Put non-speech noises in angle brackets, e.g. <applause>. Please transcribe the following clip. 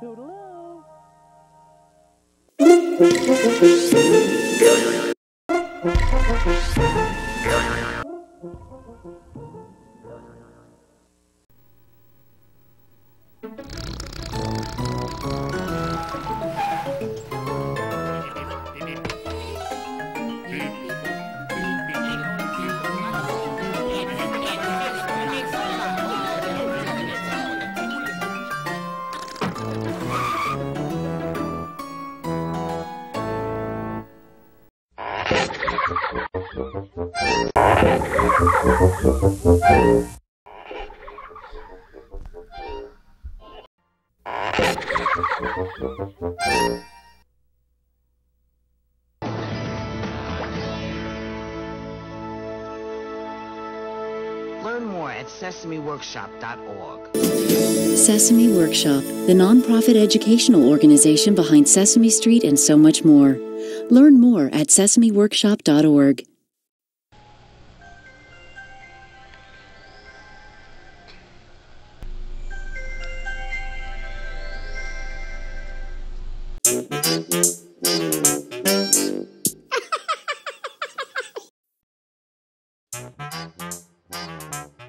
Toodaloo. Thank you. Learn more at sesameworkshop.org. Sesame Workshop, the nonprofit educational organization behind Sesame Street and so much more. Learn more at sesameworkshop.org. <laughs>